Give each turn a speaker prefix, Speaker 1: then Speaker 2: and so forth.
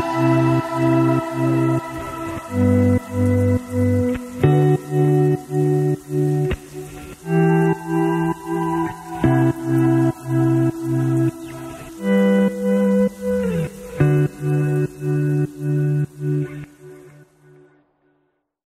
Speaker 1: Música